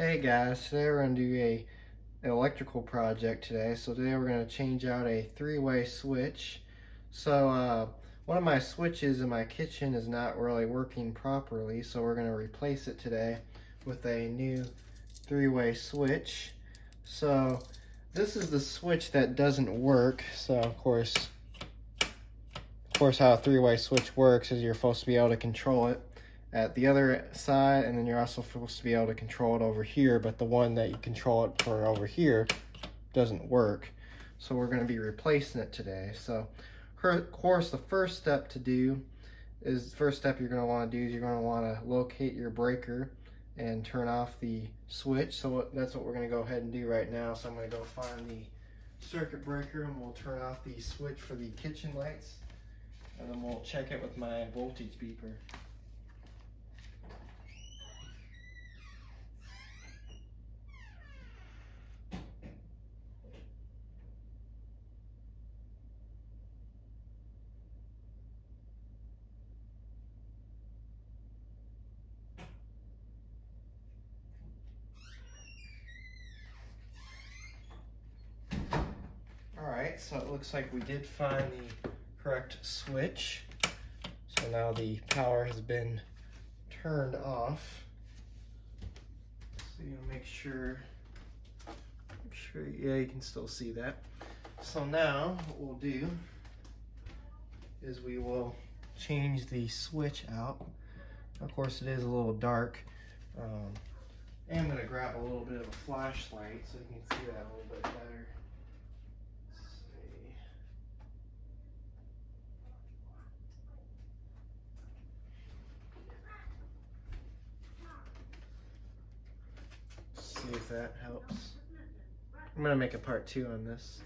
Hey guys, today we're going to do a electrical project today. So today we're going to change out a three-way switch. So uh, one of my switches in my kitchen is not really working properly, so we're going to replace it today with a new three-way switch. So this is the switch that doesn't work. So of course, of course how a three-way switch works is you're supposed to be able to control it at the other side and then you're also supposed to be able to control it over here but the one that you control it for over here doesn't work. So we're going to be replacing it today. So of course the first step to do is the first step you're going to want to do is you're going to want to locate your breaker and turn off the switch. So that's what we're going to go ahead and do right now. So I'm going to go find the circuit breaker and we'll turn off the switch for the kitchen lights. And then we'll check it with my voltage beeper Alright, so it looks like we did find the correct switch. So now the power has been turned off. So you make sure, make sure, yeah, you can still see that. So now what we'll do is we will change the switch out. Of course, it is a little dark. Um, I'm going to grab a little bit of a flashlight so you can see that a little bit better. see if that helps. I'm gonna make a part two on this.